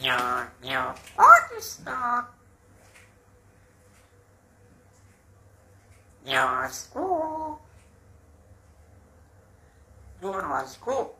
your your orchestra, your school, your school.